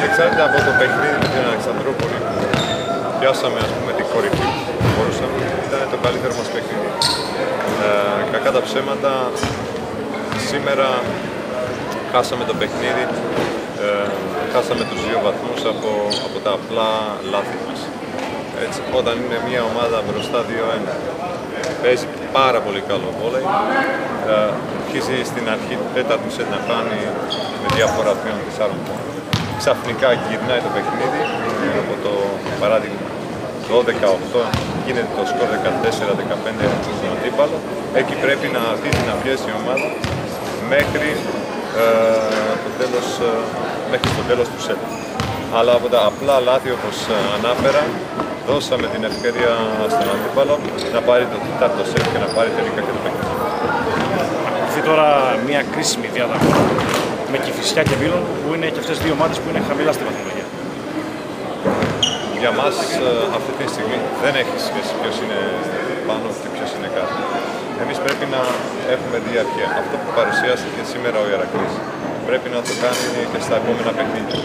ανεξάρτητα από το παιχνίδι με την Αλεξανδρούπολη που πιάσαμε ας πούμε την κορυφή που μπορούσαμε, ήταν το καλύτερο μας παιχνίδι. Ε, κακά τα ψέματα, σήμερα χάσαμε το παιχνίδι, ε, χάσαμε τους δύο βαθμούς από, από τα απλά λάθη μας. Έτσι, όταν είναι μια ομάδα μπροστά 2-1, παίζει πάρα πολύ καλό βόλεϊ, ε, αρχίζει στην αρχή του τέταρτου σετ να χάνει με διαφορά τριών τεσσάρων πόντων. Ξαφνικά γυρνάει το παιχνίδι από το παράδειγμα 12-8 γίνεται το σκορ 14-15 στον αντίπαλο. Εκεί πρέπει να αρχίσει να πιέσει η ομάδα μέχρι, ε, το τέλος, ε, μέχρι το τέλος του σετ. Αλλά από τα απλά λάθη όπως ε, ανάφερα, δώσαμε την ευκαιρία στον αντίπαλο να πάρει το τέταρτο σετ και να πάρει τελικά και το παιχνίδι. Αυτή τώρα μια κρίσιμη διάδραση με Κηφισιά και Βίλων που είναι και αυτές δύο ομάδες που είναι χαμηλά στη βαθμολογία. Για μας αυτή τη στιγμή δεν έχει σχέση ποιος είναι πάνω και ποιος είναι κάτω. Εμείς πρέπει να έχουμε διαρκεία. Αυτό που παρουσιάστηκε σήμερα ο Ιερακλής πρέπει να το κάνει και στα επόμενα παιχνίδια.